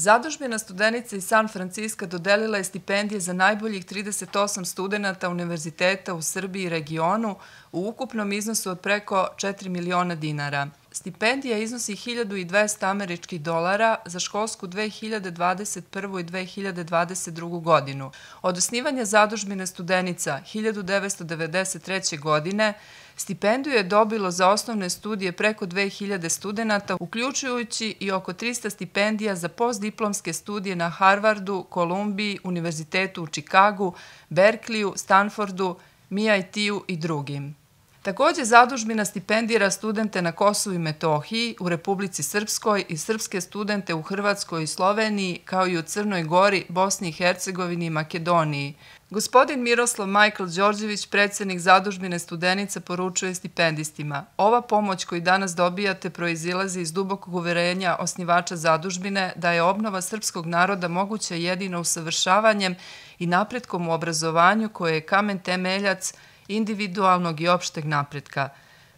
Zadužbina studenica iz San Franciska dodelila je stipendije za najboljih 38 studenta univerziteta u Srbiji i regionu u ukupnom iznosu od preko 4 miliona dinara. Stipendija iznosi 1200 američkih dolara za školsku 2021. i 2022. godinu. Od osnivanja zadužbine studenica 1993. godine Stipendiju je dobilo za osnovne studije preko 2000 studenta, uključujući i oko 300 stipendija za postdiplomske studije na Harvardu, Kolumbiji, Univerzitetu u Čikagu, Berkliju, Stanfordu, MIT-u i drugim. Takođe, zadužbina stipendira studente na Kosovu i Metohiji, u Republici Srpskoj i srpske studente u Hrvatskoj i Sloveniji, kao i u Crnoj Gori, Bosni i Hercegovini i Makedoniji. Gospodin Miroslav Majkl Đorđević, predsednik zadužbine studenica, poručuje stipendistima. Ova pomoć koju danas dobijate proizilazi iz dubokog uverenja osnivača zadužbine da je obnova srpskog naroda moguća jedino usavršavanjem i napretkom u obrazovanju koje je kamen temeljac individualnog i opšteg napretka.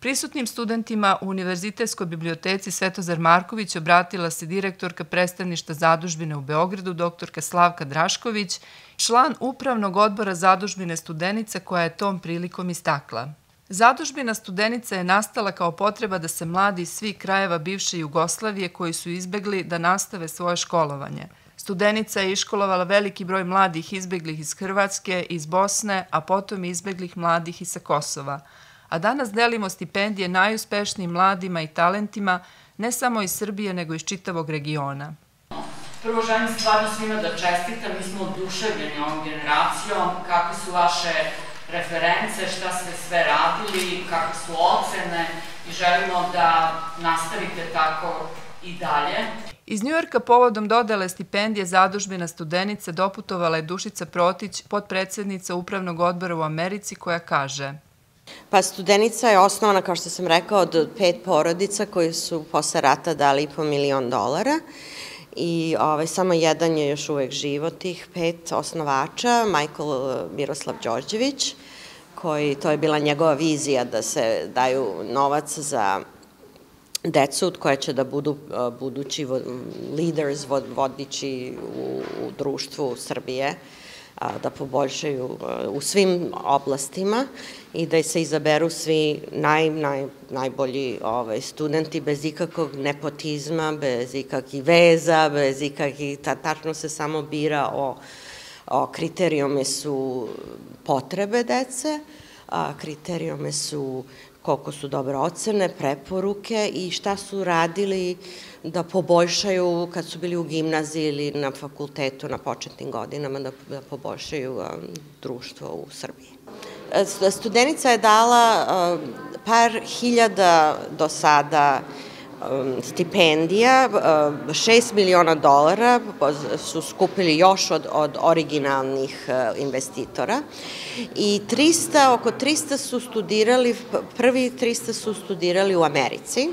Prisutnim studentima u Univerzitetskoj biblioteci Svetozar Marković obratila se direktorka predstavništa zadužbine u Beogradu, doktorka Slavka Drašković, član Upravnog odbora zadužbine studenica koja je tom prilikom istakla. Zadužbina studenica je nastala kao potreba da se mladi iz svih krajeva bivše Jugoslavije koji su izbegli da nastave svoje školovanje – Studenica je iškolovala veliki broj mladih izbeglih iz Hrvatske, iz Bosne, a potom izbeglih mladih i sa Kosova. A danas delimo stipendije najuspešnijim mladima i talentima, ne samo iz Srbije, nego iz čitavog regiona. Prvo želim stvarno svima da čestitam, mi smo oduševljeni ovom generacijom, kakve su vaše reference, šta ste sve radili, kakve su ocene i želimo da nastavite tako i dalje. Iz Njujorka povodom dodele stipendije zadužbina studenica doputovala je Dušica Protić, podpredsednica Upravnog odbora u Americi, koja kaže. Pa studenica je osnovana, kao što sam rekao, od pet porodica koji su posle rata dali i po milion dolara. I ovaj, samo jedan je još uvek živo tih pet osnovača, Michael Miroslav Đorđević, koji, to je bila njegova vizija da se daju novac za decu koja će da budu budući leaders, vodiči u, u društvu Srbije, da poboljšaju u svim oblastima i da se izaberu svi naj, naj, najbolji ovaj, studenti bez ikakvog nepotizma, bez ikakvih veza, bez ikakvih, ta, tačno se samo bira o, o kriterijume su potrebe dece, a kriterijume su koliko su dobre ocene, preporuke i šta su radili da poboljšaju kad su bili u gimnaziji ili na fakultetu na početnim godinama, da, da poboljšaju društvo u Srbiji. E, studenica je dala par hiljada do sada stipendija, 6 um, miliona dolara su skupili još od, od originalnih uh, investitora i 300, oko 300 su studirali, prvi 300 su studirali u Americi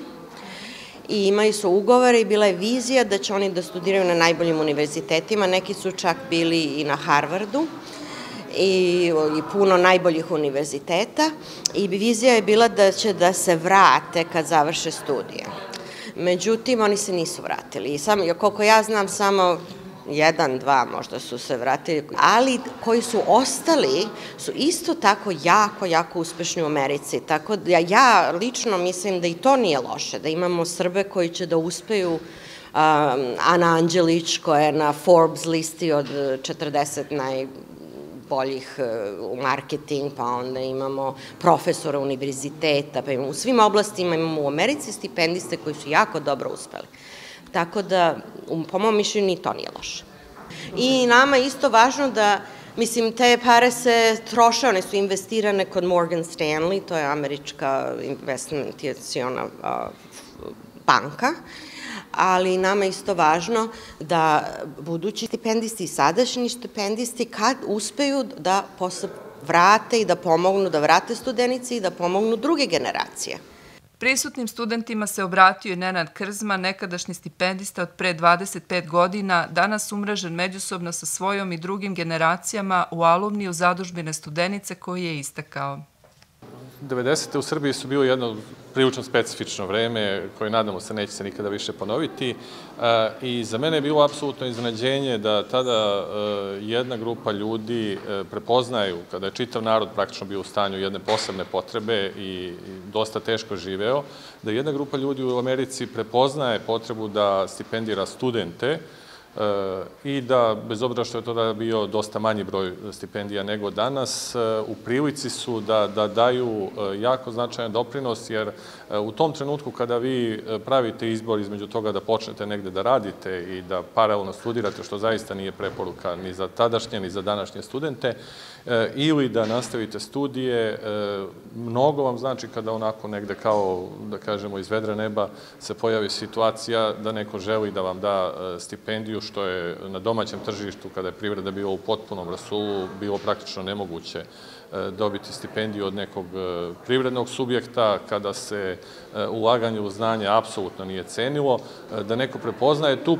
i imali su ugovore i bila je vizija da će oni da studiraju na najboljim univerzitetima, neki su čak bili i na Harvardu i, i puno najboljih univerziteta i vizija je bila da će da se vrate kad završe studije. Međutim, oni se nisu vratili. I samo, koliko ja znam, samo jedan, dva možda su se vratili, ali koji su ostali su isto tako jako, jako uspešni u Americi. Tako da ja lično mislim da i to nije loše, da imamo Srbe koji će da uspeju um, Ana Anđelić koja je na Forbes listi od 40 naj boljih e, u marketing, pa onda imamo profesora univerziteta, pa imamo u svim oblastima, imamo u Americi stipendiste koji su jako dobro uspeli. Tako da, po mom mišljenju, ni to nije loše. I nama isto važno da Mislim, te pare se troše, one su investirane kod Morgan Stanley, to je američka investicijona banka, ali nama je isto važno da budući stipendisti i sadašnji stipendisti kad uspeju da posle vrate i da pomognu, da vrate studenici i da pomognu druge generacije. Prisutnim studentima se obratio i Nenad Krzma, nekadašnji stipendista od pre 25 godina, danas umrežen međusobno sa svojom i drugim generacijama u alumniju zadužbine studenice koji je istakao. 90. u Srbiji su bilo jedno prilično specifično vreme koje nadamo se neće se nikada više ponoviti i za mene je bilo apsolutno iznenađenje da tada jedna grupa ljudi prepoznaju, kada je čitav narod praktično bio u stanju jedne posebne potrebe i dosta teško živeo, da jedna grupa ljudi u Americi prepoznaje potrebu da stipendira studente, i da, bez obzira što je to da bio dosta manji broj stipendija nego danas, u prilici su da, da daju jako značajan doprinos, jer u tom trenutku kada vi pravite izbor između toga da počnete negde da radite i da paralelno studirate, što zaista nije preporuka ni za tadašnje, ni za današnje studente, ili da nastavite studije, mnogo vam znači kada onako negde kao, da kažemo, iz vedra neba se pojavi situacija da neko želi da vam da stipendiju, što je na domaćem tržištu, kada je privreda bila u potpunom rasulu, bilo praktično nemoguće e, dobiti stipendiju od nekog e, privrednog subjekta, kada se e, ulaganje u znanje apsolutno nije cenilo, da neko prepoznaje tu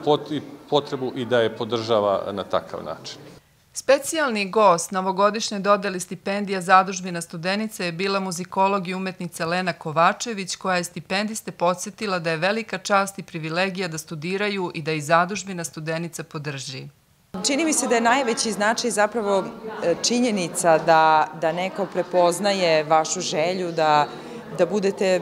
potrebu i da je podržava na takav način. Specijalni gost novogodišnje dodeli stipendija zadužbina studenice je bila muzikolog i umetnica Lena Kovačević, koja je stipendiste podsjetila da je velika čast i privilegija da studiraju i da i zadužbina studenica podrži. Čini mi se da je najveći značaj zapravo e, činjenica da, da neko prepoznaje vašu želju da, da budete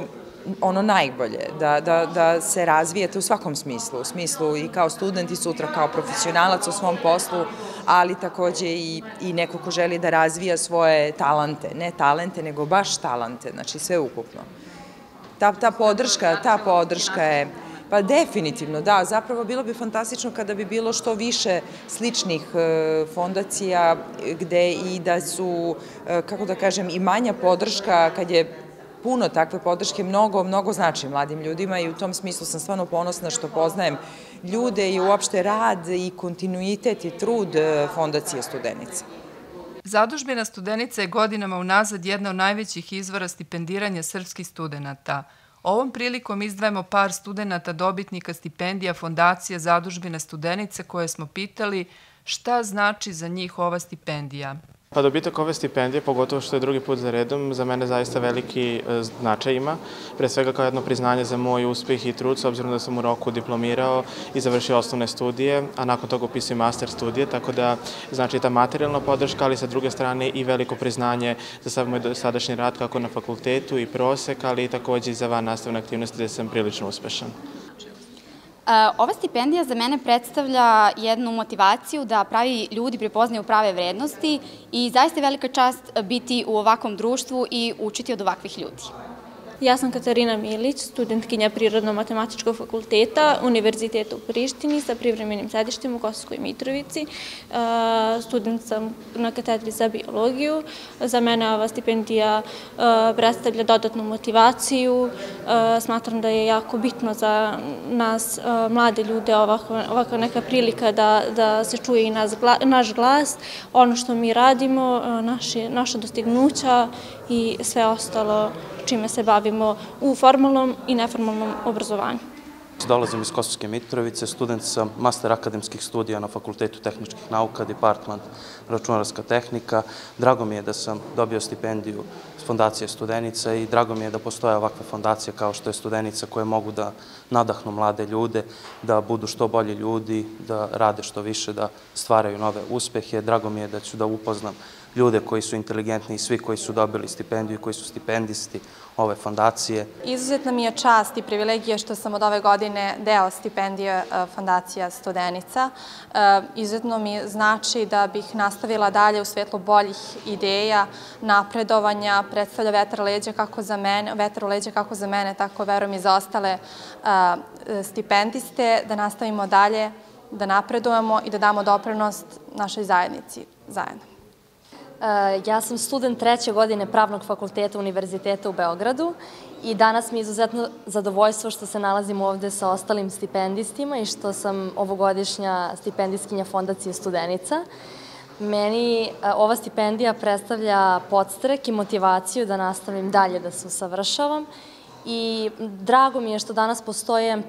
ono najbolje, da, da, da se razvijete u svakom smislu, u smislu i kao student i sutra kao profesionalac u svom poslu, ali takođe i, i neko ko želi da razvija svoje talante, ne talente, nego baš talante, znači sve ukupno. Ta, ta podrška, ta podrška je Pa definitivno, da. Zapravo bilo bi fantastično kada bi bilo što više sličnih e, fondacija gde i da su, e, kako da kažem, i manja podrška kad je puno takve podrške, mnogo, mnogo znači mladim ljudima i u tom smislu sam stvarno ponosna što poznajem ljude i uopšte rad i kontinuitet i trud e, Fondacije Studenica. Zadužbina Studenica je godinama unazad jedna od najvećih izvora stipendiranja srpskih studenta. Ovom prilikom izdvajamo par studenta dobitnika stipendija Fondacije Zadužbina Studenice koje smo pitali šta znači za njih ova stipendija. Pa dobitak ove stipendije, pogotovo što je drugi put za redom, za mene zaista veliki e, značaj ima. Pre svega kao jedno priznanje za moj uspeh i trud, s obzirom da sam u roku diplomirao i završio osnovne studije, a nakon toga upisao master studije, tako da znači ta materijalna podrška, ali sa druge strane i veliko priznanje za sav moj sadašnji rad kako na fakultetu i prosek, ali i takođe i za van nastavne aktivnosti gde sam prilično uspešan. Ova stipendija za mene predstavlja jednu motivaciju da pravi ljudi prepoznaju prave vrednosti i zaista je velika čast biti u ovakvom društvu i učiti od ovakvih ljudi. Ja sam Katarina Milić, studentkinja Prirodno-matematičkog fakulteta Univerziteta u Prištini sa privremenim sedištem u Kosovskoj Mitrovici. E, student sam na katedri za biologiju. Za mene ova stipendija e, predstavlja dodatnu motivaciju. E, smatram da je jako bitno za nas, mlade ljude, ovakva neka prilika da, da se čuje i naš glas, ono što mi radimo, naša dostignuća i sve ostalo čime se bavimo u formalnom i neformalnom obrazovanju. Dolazim iz Kosovske Mitrovice, student sam master akademskih studija na Fakultetu tehničkih nauka, Department računarska tehnika. Drago mi je da sam dobio stipendiju Fondacije Studenica i drago mi je da postoje ovakve fondacije kao što je Studenica koje mogu da nadahnu mlade ljude, da budu što bolji ljudi, da rade što više, da stvaraju nove uspehe. Drago mi je da ću da upoznam ljude koji su inteligentni i svi koji su dobili stipendiju i koji su stipendisti ove fondacije. Izuzetna mi je čast i privilegija što sam od ove godine deo stipendije e, Fondacija Studenica. E, izuzetno mi znači da bih nastavila dalje u svetlu boljih ideja, napredovanja, predstavlja vetar leđa kako za mene, vetar u leđa kako za mene, tako verujem i za ostale e, stipendiste, da nastavimo dalje, da napredujemo i da damo doprinost našoj zajednici zajedno. Eh, ja sam student treće godine Pravnog fakulteta Univerziteta u Beogradu i danas mi je izuzetno zadovoljstvo što se nalazim ovde sa ostalim stipendistima i što sam ovogodišnja stipendijskinja Fondacije Studenica. Meni eh, ova stipendija predstavlja podstrek i motivaciju da nastavim dalje da se usavršavam i drago mi je što danas postoje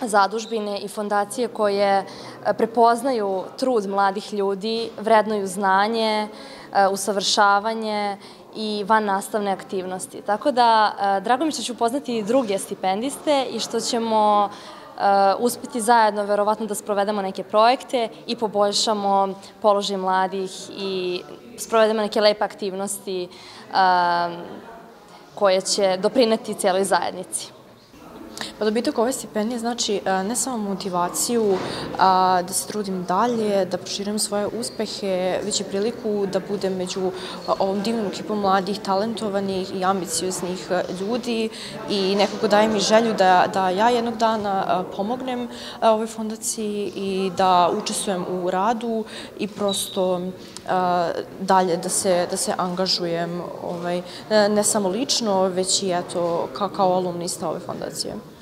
zadužbine i fondacije koje eh, prepoznaju trud mladih ljudi, vrednuju znanje, E, usavršavanje i van nastavne aktivnosti. Tako da, drago mi što ću upoznati i druge stipendiste i što ćemo uspeti zajedno verovatno da sprovedemo neke projekte i poboljšamo položaj mladih i sprovedemo neke lepe aktivnosti koje će doprineti cijeloj zajednici. Pa dobitak ove stipendije znači e, ne samo motivaciju da se trudim dalje, da proširim svoje uspehe, već i priliku da budem među ovom divnom ekipom mladih, talentovanih i ambicioznih e, ljudi i nekako daje mi želju da, da ja jednog dana pomognem ovoj fondaciji i da učestvujem u radu i prosto dalje da se, da se angažujem ovaj, ne samo lično, već i eto kao, kao alumnista ove fondacije.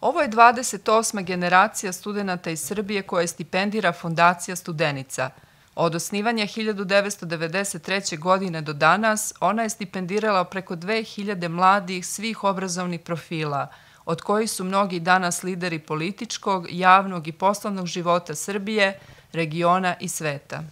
Ovo je 28. generacija studenta iz Srbije koje stipendira Fondacija Studenica. Od osnivanja 1993. godine do danas ona je stipendirala preko 2000 mladih svih obrazovnih profila, od kojih su mnogi danas lideri političkog, javnog i poslovnog života Srbije, regiona i sveta.